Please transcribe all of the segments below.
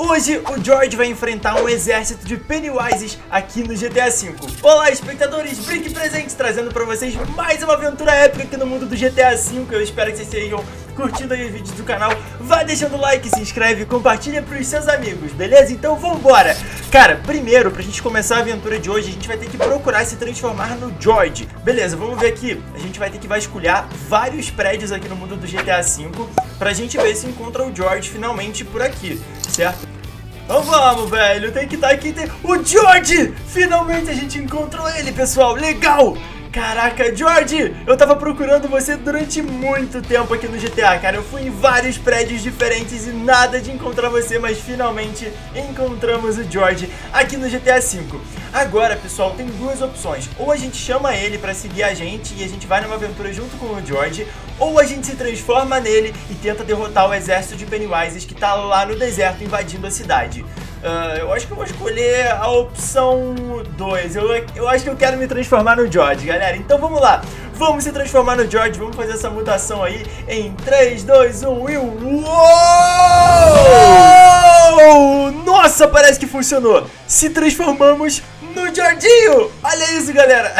Hoje o George vai enfrentar um exército de Pennywises aqui no GTA V. Olá, espectadores, Brick Presentes trazendo pra vocês mais uma aventura épica aqui no mundo do GTA V. Eu espero que vocês estejam curtindo aí os vídeos do canal. Vai deixando o like, se inscreve, compartilha pros seus amigos, beleza? Então vambora! Cara, primeiro, pra gente começar a aventura de hoje, a gente vai ter que procurar se transformar no George. Beleza, vamos ver aqui. A gente vai ter que vasculhar vários prédios aqui no mundo do GTA V pra gente ver se encontra o George finalmente por aqui, certo? Então vamos, velho, tem que estar tá aqui. Tem... O George! Finalmente a gente encontrou ele, pessoal. Legal! Caraca, George, eu tava procurando você durante muito tempo aqui no GTA, cara. Eu fui em vários prédios diferentes e nada de encontrar você, mas finalmente encontramos o George aqui no GTA V. Agora, pessoal, tem duas opções. Ou a gente chama ele pra seguir a gente e a gente vai numa aventura junto com o George, ou a gente se transforma nele e tenta derrotar o exército de Pennywise que tá lá no deserto invadindo a cidade. Uh, eu acho que eu vou escolher a opção 2. Eu, eu acho que eu quero me transformar no George, galera. Então vamos lá. Vamos se transformar no George. Vamos fazer essa mutação aí em 3, 2, 1 e... Uou! Nossa, parece que funcionou. Se transformamos no Jordinho. Olha isso, galera.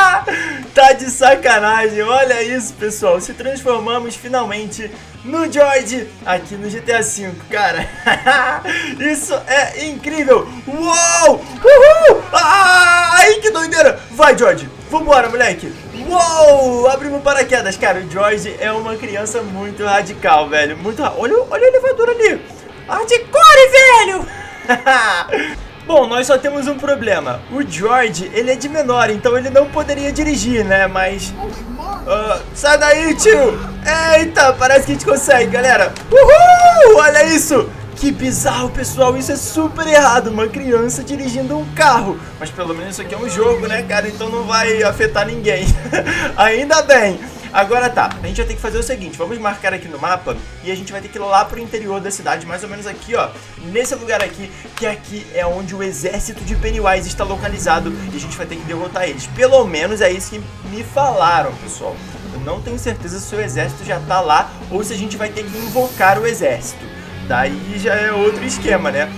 tá de sacanagem. Olha isso, pessoal. Se transformamos finalmente no George aqui no GTA V, cara. Isso é incrível. Uou! Uhul! Ah, ai, que doideira. Vai, George. Vambora, moleque. Uou! Abrimos paraquedas. Cara, o George é uma criança muito radical, velho. Muito... Olha, olha o elevador ali. Hardcore, velho! Bom, nós só temos um problema. O George, ele é de menor, então ele não poderia dirigir, né? Mas... Uh, sai daí, tio! Eita, parece que a gente consegue, galera. Uhul! Olha isso! Que bizarro, pessoal. Isso é super errado. Uma criança dirigindo um carro. Mas pelo menos isso aqui é um jogo, né, cara? Então não vai afetar ninguém. Ainda bem. Agora tá, a gente vai ter que fazer o seguinte, vamos marcar aqui no mapa e a gente vai ter que ir lá pro interior da cidade, mais ou menos aqui, ó, nesse lugar aqui, que aqui é onde o exército de Pennywise está localizado e a gente vai ter que derrotar eles. Pelo menos é isso que me falaram, pessoal. Eu não tenho certeza se o exército já tá lá ou se a gente vai ter que invocar o exército. Daí já é outro esquema, né?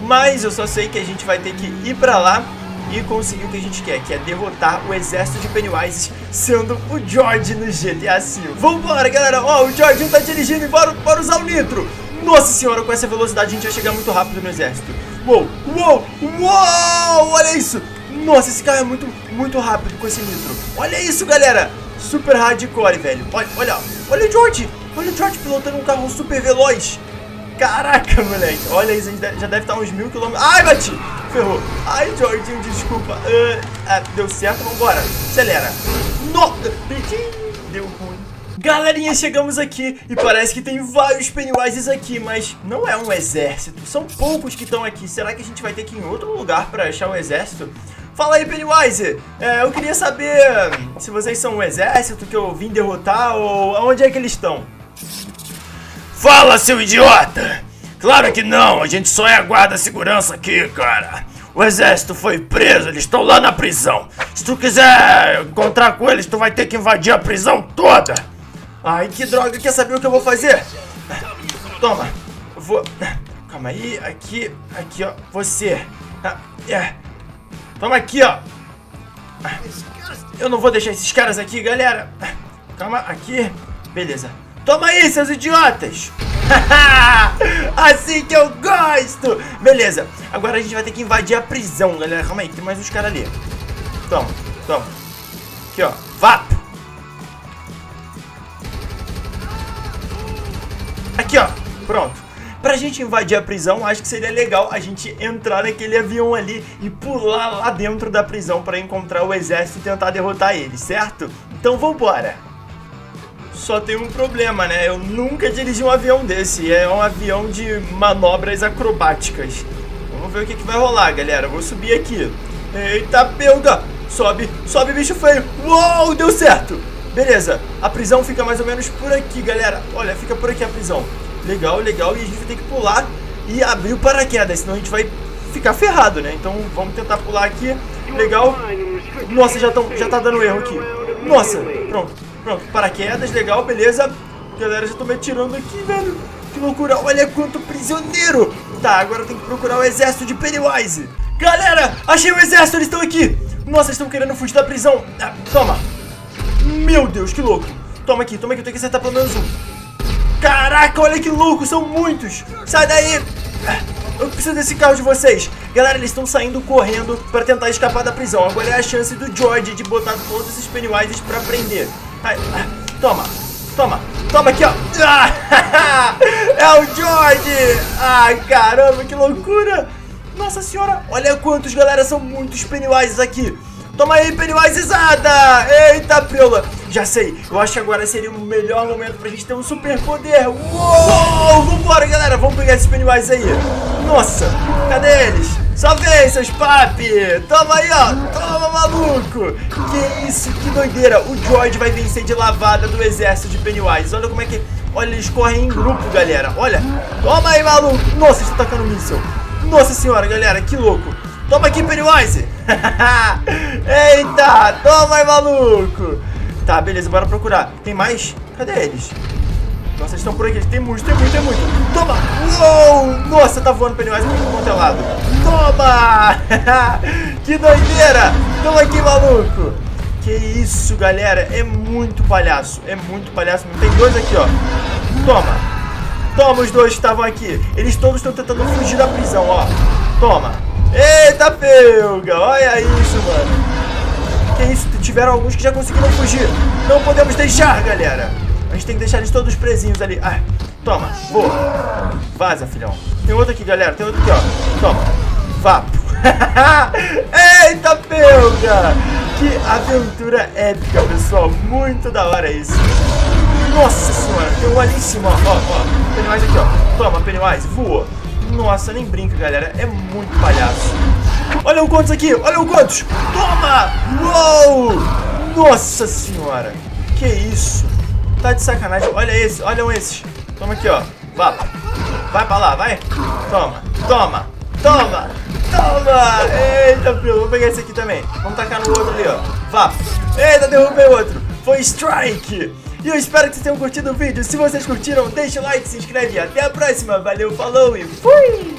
Mas eu só sei que a gente vai ter que ir pra lá e conseguir o que a gente quer, que é derrotar o exército de Pennywise, sendo o George no GTA V. Vambora, galera! Ó, oh, o George tá dirigindo e bora, bora usar o nitro! Nossa senhora, com essa velocidade a gente vai chegar muito rápido no exército. Uou, uou, uou! Olha isso! Nossa, esse carro é muito, muito rápido com esse nitro. Olha isso, galera! Super hardcore, velho. Olha, olha, olha o George! Olha o George pilotando um carro super veloz. Caraca, moleque. Olha isso, a gente já deve estar uns mil quilômetros. Ai, bati! Ferrou. Ai, Jorginho, desculpa. Uh, ah, deu certo, vambora. Acelera. No... Deu ruim. Galerinha, chegamos aqui e parece que tem vários Pennywises aqui, mas não é um exército. São poucos que estão aqui. Será que a gente vai ter que ir em outro lugar para achar o um exército? Fala aí, Pennywise! É, eu queria saber se vocês são um exército que eu vim derrotar ou onde é que eles estão. Fala, seu idiota! Claro que não, a gente só é a guarda segurança aqui, cara. O exército foi preso, eles estão lá na prisão. Se tu quiser encontrar com eles, tu vai ter que invadir a prisão toda. Ai, que droga, quer saber o que eu vou fazer? Toma, eu vou... Calma aí, aqui, aqui, ó, você. Ah, é. Toma aqui, ó. Eu não vou deixar esses caras aqui, galera. Calma, aqui. Beleza. Toma aí, seus idiotas! assim que eu gosto! Beleza, agora a gente vai ter que invadir a prisão, galera. Calma aí, tem mais uns caras ali. Toma, toma. Aqui, ó. Vapo! Aqui, ó. Pronto. Pra gente invadir a prisão, acho que seria legal a gente entrar naquele avião ali e pular lá dentro da prisão pra encontrar o exército e tentar derrotar ele, certo? Então vambora! Só tem um problema, né? Eu nunca dirigi um avião desse. É um avião de manobras acrobáticas. Vamos ver o que, que vai rolar, galera. Eu vou subir aqui. Eita, peuga! Sobe, sobe, bicho feio. Uou, deu certo. Beleza, a prisão fica mais ou menos por aqui, galera. Olha, fica por aqui a prisão. Legal, legal. E a gente vai ter que pular e abrir o paraquedas, senão a gente vai ficar ferrado, né? Então vamos tentar pular aqui. Legal. Nossa, já, tão, já tá dando erro aqui. Nossa, pronto. Pronto, paraquedas, legal, beleza. Galera, já tô me atirando aqui, velho. Que loucura. Olha quanto prisioneiro. Tá, agora tenho que procurar o exército de Pennywise. Galera, achei o exército, eles estão aqui. Nossa, eles estão querendo fugir da prisão. Ah, toma. Meu Deus, que louco. Toma aqui, toma aqui, eu tenho que acertar pelo menos um. Caraca, olha que louco, são muitos. Sai daí. Ah, eu preciso desse carro de vocês. Galera, eles estão saindo correndo para tentar escapar da prisão. Agora é a chance do George de botar todos esses Pennywises para prender. Toma, toma, toma aqui, ó. Ah, é o George. Ai, caramba, que loucura. Nossa senhora, olha quantos, galera, são muitos Pennywises aqui. Toma aí, Pennywisezada! Eita, preula! Já sei, eu acho que agora seria o melhor momento pra gente ter um super poder. Uou! Vambora, galera, vamos pegar esses Pennywise aí. Nossa, cadê eles? Só vem, seus papi! Toma aí, ó! Toma, maluco! Que isso, que doideira! O George vai vencer de lavada do exército de Pennywise. Olha como é que... Olha, eles correm em grupo, galera. Olha! Toma aí, maluco! Nossa, está tacando míssil. Nossa senhora, galera, que louco! Toma aqui, Pennywise! Eita! Toma aí, maluco! Tá, beleza, bora procurar. Tem mais? Cadê eles? Nossa, eles estão por aqui. Tem muito, tem muito, tem muito. Toma! Uou! Nossa, tá voando Pennywise muito quanto é. Toma! que doideira! Isso, galera. É muito palhaço. É muito palhaço. Tem dois aqui, ó. Toma! Toma os dois que estavam aqui. Eles todos estão tentando fugir da prisão, ó. Toma! Eita, pelga! Olha isso, mano. Que isso? Tiveram alguns que já conseguiram fugir. Não podemos deixar, galera. A gente tem que deixar eles todos presinhos ali. Ah, toma, voa. Vaza, filhão. Tem outro aqui, galera. Tem outro aqui, ó. Toma. Vapo. Eita, pelga! Que aventura épica, pessoal. Muito da hora isso. Nossa senhora, tem um ali em cima, ó. Ó. Pennywise aqui, ó. Toma, Pennywise, voa. Nossa, nem brinca, galera. É muito palhaço. Olha o quantos aqui. Olha o quantos. Toma. Uou. Nossa senhora. Que isso. Tá de sacanagem. Olha esse. Olha esses. Toma aqui, ó. Vá. Vai pra lá, vai. Toma. Toma. Toma. Toma. Eita, pelo. Vou pegar esse aqui também. Vamos tacar no outro ali, ó. Vá. Eita, derrubei outro. Foi strike. E eu espero que vocês tenham curtido o vídeo. Se vocês curtiram, deixa o like, se inscreve até a próxima. Valeu, falou e fui!